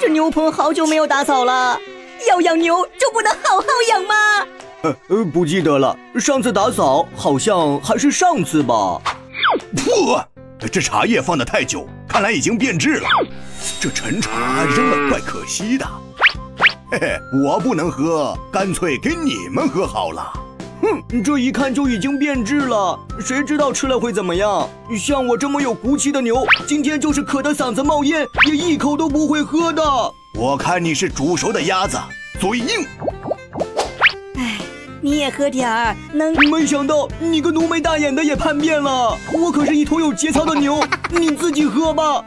这牛棚好久没有打扫了，要养牛就不能好好养吗？呃呃，不记得了，上次打扫好像还是上次吧。噗，这茶叶放得太久，看来已经变质了。这陈茶扔了怪可惜的。嘿嘿，我不能喝，干脆给你们喝好了。哼，这一看就已经变质了，谁知道吃了会怎么样？像我这么有骨气的牛，今天就是渴得嗓子冒烟，也一口都不会喝的。我看你是煮熟的鸭子，嘴硬。哎，你也喝点儿，能……没想到你个浓眉大眼的也叛变了，我可是一头有节操的牛，你自己喝吧。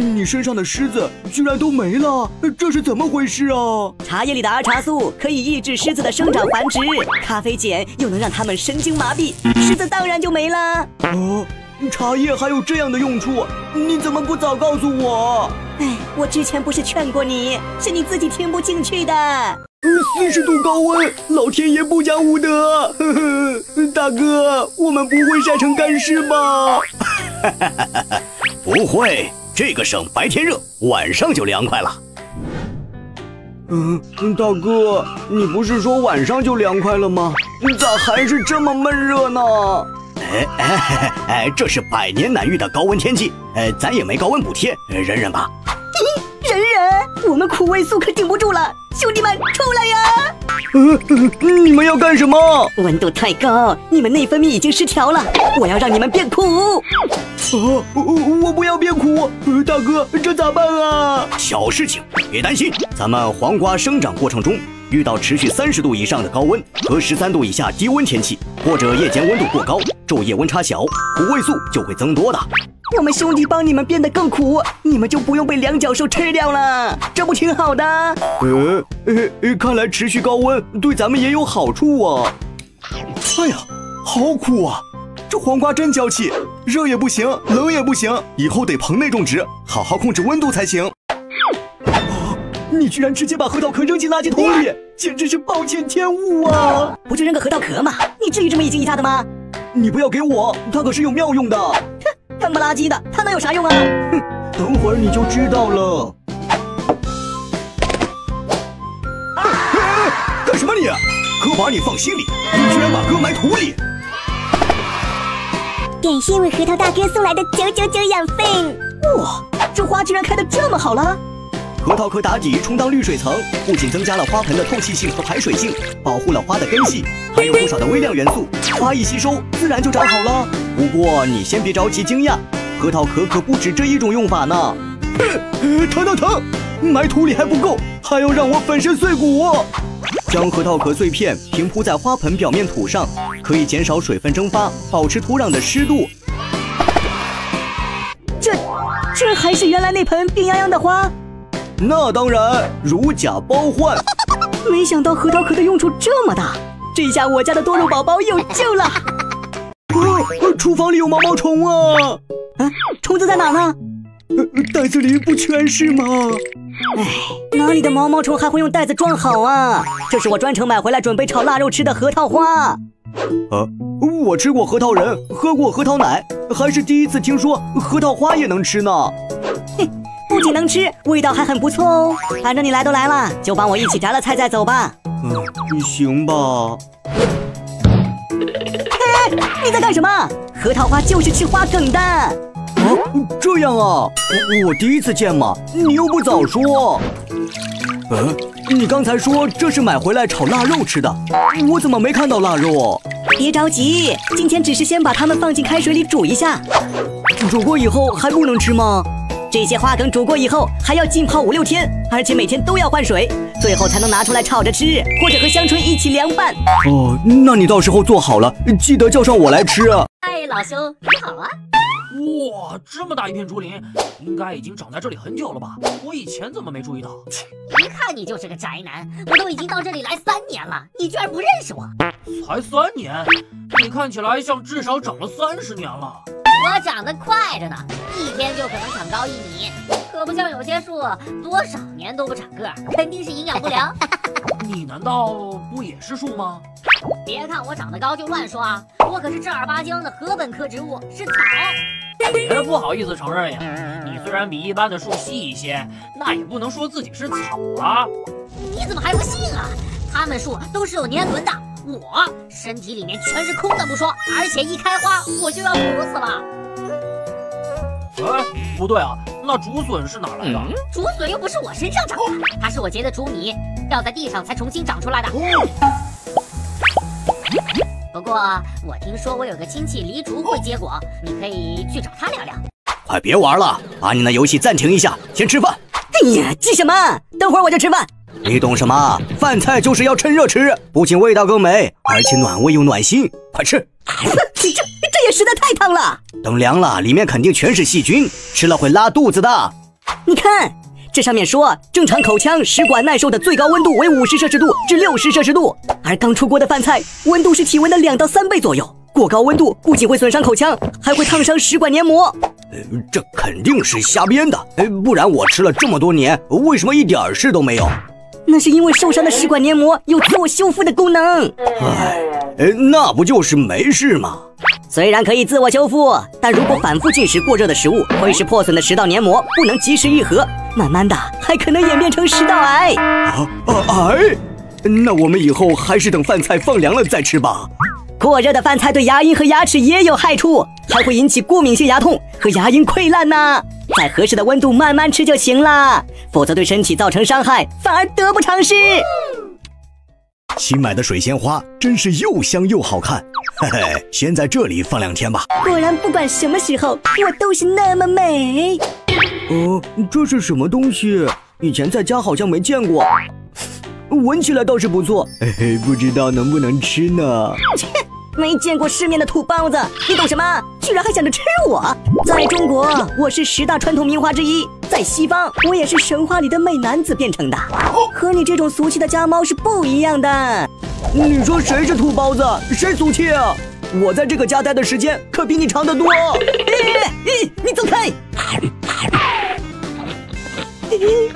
你身上的虱子居然都没了，这是怎么回事啊？茶叶里的儿茶素可以抑制虱子的生长繁殖，咖啡碱又能让它们神经麻痹，虱子当然就没了。哦，茶叶还有这样的用处，你怎么不早告诉我？哎，我之前不是劝过你，是你自己听不进去的。四十度高温，老天爷不讲武德。呵呵，大哥，我们不会晒成干尸吧？不会。这个省白天热，晚上就凉快了。嗯，大哥，你不是说晚上就凉快了吗？咋还是这么闷热呢？哎哎哎，这是百年难遇的高温天气，哎，咱也没高温补贴，忍忍吧。我们苦味素可顶不住了，兄弟们出来呀！呃，你们要干什么？温度太高，你们内分泌已经失调了，我要让你们变苦。啊！我我不要变苦，大哥，这咋办啊？小事情，别担心。咱们黄瓜生长过程中遇到持续三十度以上的高温和十三度以下低温天气，或者夜间温度过高，昼夜温差小，苦味素就会增多的。我们兄弟帮你们变得更苦，你们就不用被两脚兽吃掉了，这不挺好的？呃呃，看来持续高温对咱们也有好处啊。哎呀，好苦啊！这黄瓜真娇气，热也不行，冷也不行，以后得棚内种植，好好控制温度才行。啊！你居然直接把核桃壳扔进垃圾桶里，简直是暴殄天物啊！不就扔个核桃壳吗？你至于这么一惊一乍的吗？你不要给我，它可是有妙用的。哼，干不拉几的，它能有啥用啊？哼，等会儿你就知道了。啊！干什么你？哥把你放心里，你居然把哥埋土里！感谢为核桃大哥送来的九九九养分。哇，这花居然开的这么好了！核桃壳打底充当滤水层，不仅增加了花盆的透气性和排水性，保护了花的根系，还有不少的微量元素，花一吸收自然就长好了。不过你先别着急惊讶，核桃壳可不止这一种用法呢。疼疼疼！埋土里还不够，还要让我粉身碎骨。将核桃壳碎片平铺在花盆表面土上，可以减少水分蒸发，保持土壤的湿度。这，这还是原来那盆病殃殃的花？那当然，如假包换。没想到核桃壳的用处这么大，这下我家的多肉宝宝有救了。啊，厨房里有毛毛虫啊！啊，虫子在哪呢？袋子里不全是吗？哎，哪里的毛毛虫还会用袋子装好啊？这是我专程买回来准备炒腊肉吃的核桃花。啊，我吃过核桃仁，喝过核桃奶，还是第一次听说核桃花也能吃呢。嘿，不仅能吃，味道还很不错哦。反正你来都来了，就帮我一起摘了菜再走吧。嗯，行吧。哎，你在干什么？核桃花就是吃花梗的。啊，这样啊，我我第一次见嘛，你又不早说。嗯，你刚才说这是买回来炒腊肉吃的，我怎么没看到腊肉？别着急，今天只是先把它们放进开水里煮一下。煮过以后还不能吃吗？这些花梗煮过以后还要浸泡五六天，而且每天都要换水，最后才能拿出来炒着吃，或者和香椿一起凉拌。哦，那你到时候做好了，记得叫上我来吃啊。嗨，老兄，你好啊。哇，这么大一片竹林，应该已经长在这里很久了吧？我以前怎么没注意到？切，一看你就是个宅男。我都已经到这里来三年了，你居然不认识我？才三年？你看起来像至少长了三十年了。我长得快着呢，一天就可能长高一米，可不像有些树多少年都不长个，肯定是营养不良。你难道不也是树吗？别看我长得高就乱说啊，我可是正儿八经的禾本科植物，是草。别不好意思承认呀。你虽然比一般的树细一些，那也不能说自己是草啊。你怎么还不信啊？他们树都是有年轮的，我身体里面全是空的不说，而且一开花我就要毒死了。哎，不对啊，那竹笋是哪来的？竹笋又不是我身上长的，它是我结的竹米，掉在地上才重新长出来的。不过我听说我有个亲戚离竹会结果，你可以去找他聊聊。快别玩了，把你那游戏暂停一下，先吃饭。哎呀，急什么？等会儿我就吃饭。你懂什么？饭菜就是要趁热吃，不仅味道更美，而且暖胃又暖心。快吃！这这也实在太烫了。等凉了，里面肯定全是细菌，吃了会拉肚子的。你看，这上面说正常口腔食管耐受的最高温度为五十摄氏度至六十摄氏度，而刚出锅的饭菜温度是体温的两到三倍左右。过高温度不仅会损伤口腔，还会烫伤食管黏膜。呃，这肯定是瞎编的。呃，不然我吃了这么多年，为什么一点事都没有？那是因为受伤的食管黏膜有自我修复的功能。唉，呃，那不就是没事吗？虽然可以自我修复，但如果反复进食过热的食物，会使破损的食道黏膜不能及时愈合，慢慢的还可能演变成食道癌。啊啊癌？那我们以后还是等饭菜放凉了再吃吧。过热的饭菜对牙龈和牙齿也有害处，还会引起过敏性牙痛和牙龈溃烂呢。在合适的温度慢慢吃就行了，否则对身体造成伤害反而得不偿失。新买的水仙花真是又香又好看，嘿嘿，先在这里放两天吧。果然，不管什么时候，我都是那么美。哦，这是什么东西？以前在家好像没见过，闻起来倒是不错，嘿嘿，不知道能不能吃呢？切，没见过世面的土包子，你懂什么？居然还想着吃我！在中国，我是十大传统名花之一；在西方，我也是神话里的美男子变成的，和你这种俗气的家猫是不一样的。你说谁是土包子？谁俗气啊？我在这个家待的时间可比你长得多。咦，你走开！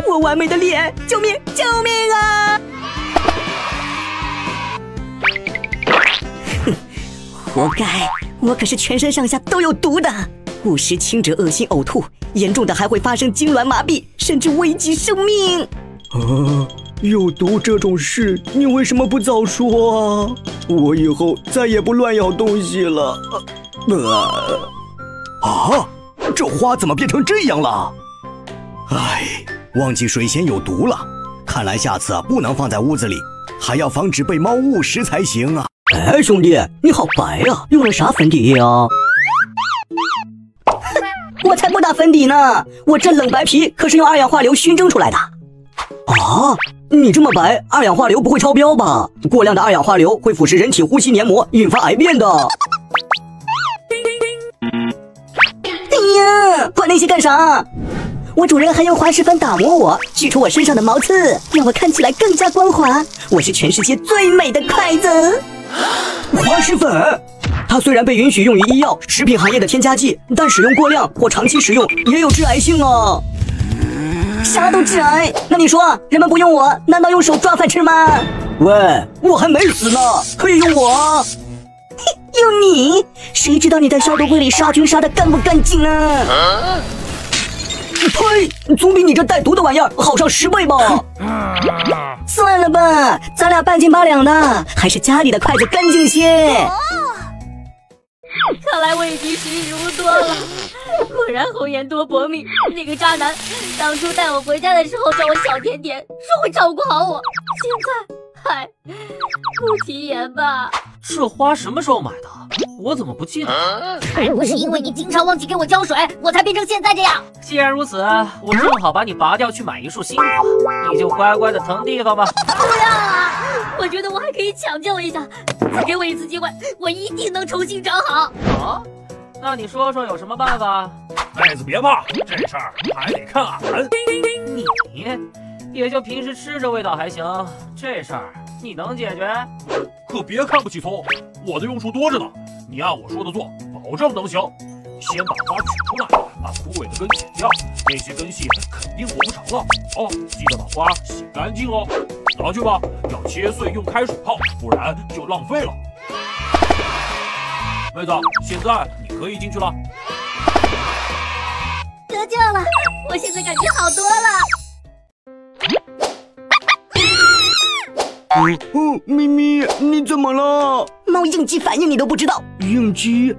我完美的脸，救命！救命啊！哼，活该！我可是全身上下都有毒的，误食轻者恶心呕吐，严重的还会发生痉挛麻痹，甚至危及生命。啊，有毒这种事，你为什么不早说啊？我以后再也不乱咬东西了。呃，啊，这花怎么变成这样了？唉，忘记水仙有毒了，看来下次不能放在屋子里，还要防止被猫误食才行啊。哎，兄弟，你好白啊，用了啥粉底液啊？我才不打粉底呢，我这冷白皮可是用二氧化硫熏蒸出来的。啊，你这么白，二氧化硫不会超标吧？过量的二氧化硫会腐蚀人体呼吸黏膜，引发癌变的。哎呀，管那些干啥？我主人还用滑石粉打磨我，去除我身上的毛刺，让我看起来更加光滑。我是全世界最美的筷子。滑石粉，它虽然被允许用于医药、食品行业的添加剂，但使用过量或长期食用也有致癌性啊。啥都致癌？那你说，人们不用我，难道用手抓饭吃吗？喂，我还没死呢，可以用我用你？谁知道你在消毒柜里杀菌杀的干不干净啊？呸！总比你这带毒的玩意儿好上十倍吧。爸，咱俩半斤八两的，还是家里的筷子干净些。看来我已经时日无多了。果然红颜多薄命，那个渣男当初带我回家的时候叫我小甜甜，说会照顾好我，现在嗨，不起眼吧。这花什么时候买的？我怎么不记得？还不是因为你经常忘记给我浇水，我才变成现在这样。既然如此，我正好把你拔掉，去买一束新花，你就乖乖的腾地方吧。不要啊！我觉得我还可以抢救一下，再给我一次机会，我一定能重新长好。啊？那你说说有什么办法？妹子别怕，这事儿还得看俺。你也就平时吃着味道还行，这事儿你能解决？可别看不起葱，我的用处多着呢。你按我说的做，保证能行。先把花取出来，把枯萎的根剪掉，那些根系肯定活不长了。哦，记得把花洗干净哦。拿去吧，要切碎用开水泡，不然就浪费了。妹子，现在你可以进去了。得救了，我现在感觉好多了。哦，咪咪，你怎么了？猫应激反应你都不知道？应激？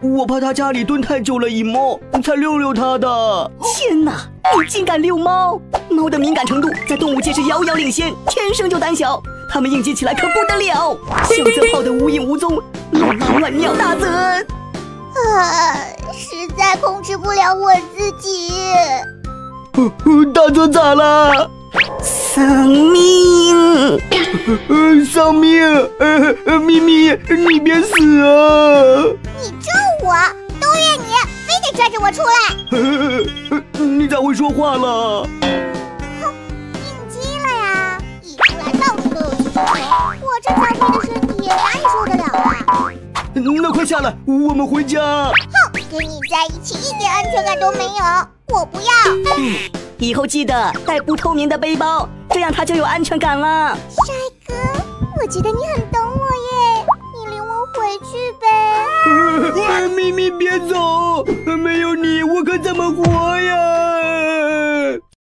我怕它家里蹲太久了，以猫，才遛遛它的。天哪，你竟敢遛猫！猫的敏感程度在动物界是遥遥领先，天生就胆小，它们应激起来可不得了，小则跑得无影无踪，乱拉乱尿，大泽……啊，实在控制不了我自己。大泽咋了？丧命！丧命！呃，咪咪，你别死啊！你咒我，都怨你，非得拽着我出来！你咋会说话了？哼，应激了呀！一出来到处都有寄生虫，我这娇贵的身体哪里受得了啊？那快下来，我们回家。哼，跟你在一起一点安全感都没有，我不要。以后记得带不透明的背包，这样他就有安全感了。觉得你很懂我耶，你领我回去呗。咪咪别走，没有你我可怎么活呀？